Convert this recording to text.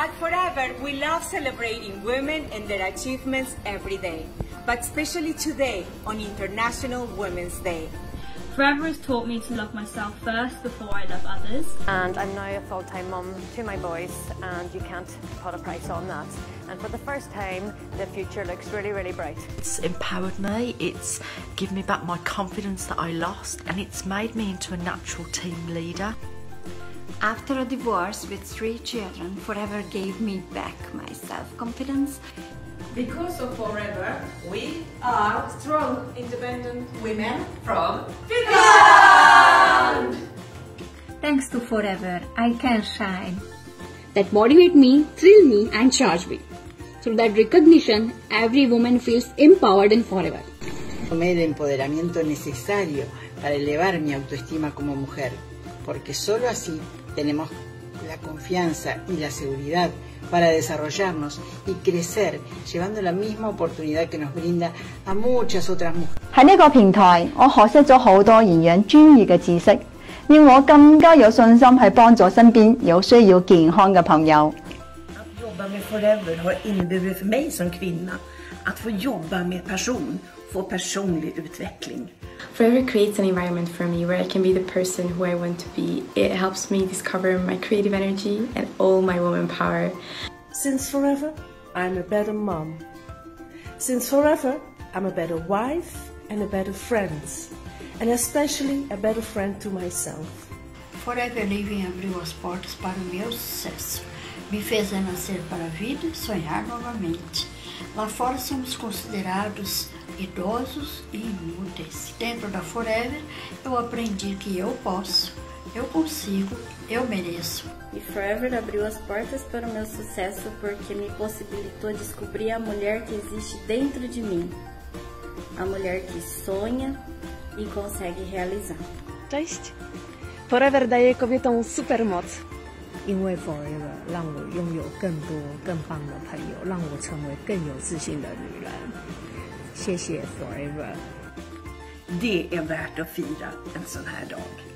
At Forever, we love celebrating women and their achievements every day, but especially today on International Women's Day. Forever has taught me to love myself first before I love others. And I'm now a full-time mum to my boys and you can't put a price on that. And for the first time, the future looks really, really bright. It's empowered me, it's given me back my confidence that I lost and it's made me into a natural team leader. After a divorce with three children, Forever gave me back my self-confidence. Because of Forever, we are strong, independent women from Finland! Thanks to Forever, I can shine. That motivate me, thrill me and charge me. Through that recognition, every woman feels empowered in Forever. Tomé el empoderamiento necesario para elevar mi autoestima como mujer, porque solo así tenemos la confianza y la seguridad para desarrollarnos y crecer, llevando la misma oportunidad que nos brinda a muchas otras mujeres. 喺呢个平台，我学识咗好多营养专业嘅知识，令我更加有信心去帮助身边有需要健康嘅朋友。 Att Forever har inneburit för mig som kvinna att få jobba med person, få personlig utveckling. Forever creates an environment for me where I can be the person who I want to be. It helps me discover my creative energy and all my woman power. Since Forever, I'm a better mom. Since Forever, I'm a better wife and a better friend, and especially a better friend to myself. Forever Living abriu as portas para o meu oh, sucesso. Me fez renascer para a vida e sonhar novamente. Lá fora somos considerados idosos e inúteis. Dentro da Forever, eu aprendi que eu posso, eu consigo, eu mereço. E Forever abriu as portas para o meu sucesso porque me possibilitou descobrir a mulher que existe dentro de mim. A mulher que sonha i consegue realizar. Cześć! Forever daje kobietom supermoc. 因为 Forever 让我拥有更多更棒的朋友，让我成为更有自信的女人。谢谢 Forever。Det är värt att fira en sån här dag.